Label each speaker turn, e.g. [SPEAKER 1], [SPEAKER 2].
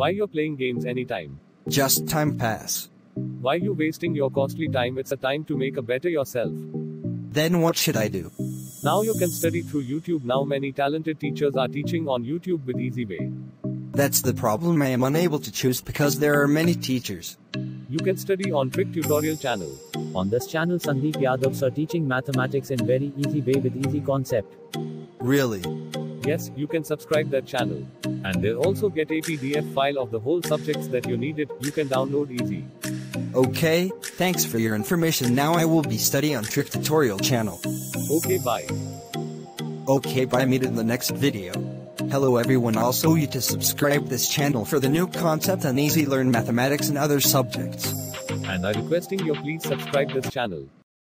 [SPEAKER 1] Why you're playing games anytime?
[SPEAKER 2] Just time pass.
[SPEAKER 1] Why you wasting your costly time? It's a time to make a better yourself.
[SPEAKER 2] Then what should I do?
[SPEAKER 1] Now you can study through YouTube. Now many talented teachers are teaching on YouTube with easy way.
[SPEAKER 2] That's the problem I am unable to choose because there are many teachers.
[SPEAKER 1] You can study on Trick Tutorial channel.
[SPEAKER 3] On this channel Sandeep Yadavs are teaching mathematics in very easy way with easy concept.
[SPEAKER 2] Really?
[SPEAKER 1] Yes, you can subscribe that channel. And they'll also get a PDF file of the whole subjects that you needed. You can download easy.
[SPEAKER 2] Okay, thanks for your information. Now I will be studying on Trick Tutorial channel.
[SPEAKER 1] Okay, bye.
[SPEAKER 2] Okay, bye. Meet in the next video. Hello everyone. Also you to subscribe this channel for the new concept and easy learn mathematics and other subjects.
[SPEAKER 1] And I requesting you please subscribe this channel.